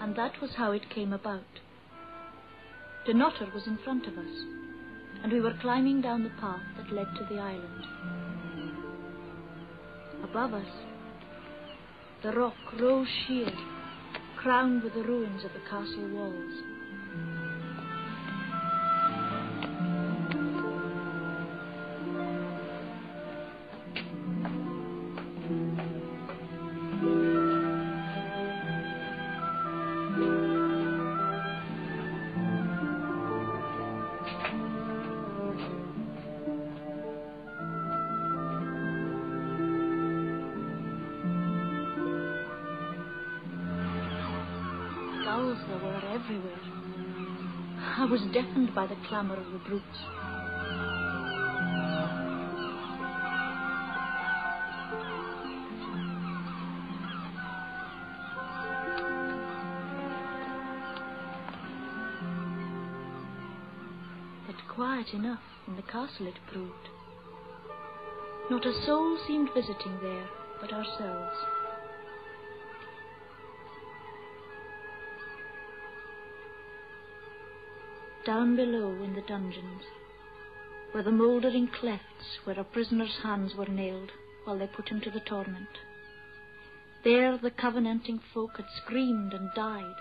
And that was how it came about. Dunnottar was in front of us, and we were climbing down the path that led to the island. Above us, the rock rose sheer, crowned with the ruins of the castle walls. Gulls there were everywhere. I was deafened by the clamour of the brutes. But quiet enough in the castle it proved. Not a soul seemed visiting there but ourselves. Down below in the dungeons where the mouldering clefts where a prisoner's hands were nailed while they put him to the torment. There the covenanting folk had screamed and died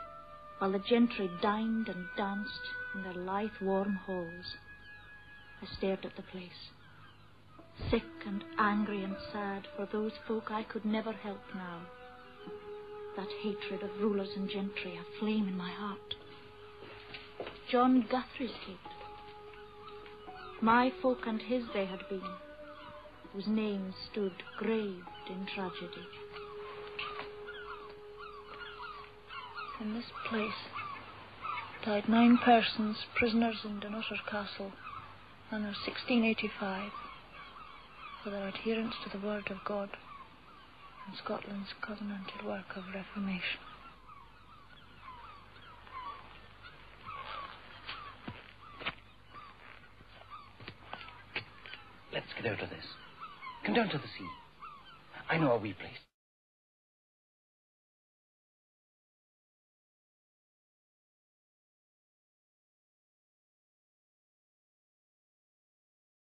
while the gentry dined and danced in their lithe, warm halls. I stared at the place, sick and angry and sad for those folk I could never help now. That hatred of rulers and gentry, a flame in my heart. John Guthrie's hate. My folk and his they had been, whose names stood graved in tragedy. In this place died nine persons, prisoners in Dunnottar Castle, anno 1685, for their adherence to the word of God and Scotland's covenanted work of reformation. Let's get out of this. Come down to the sea. I know a wee place.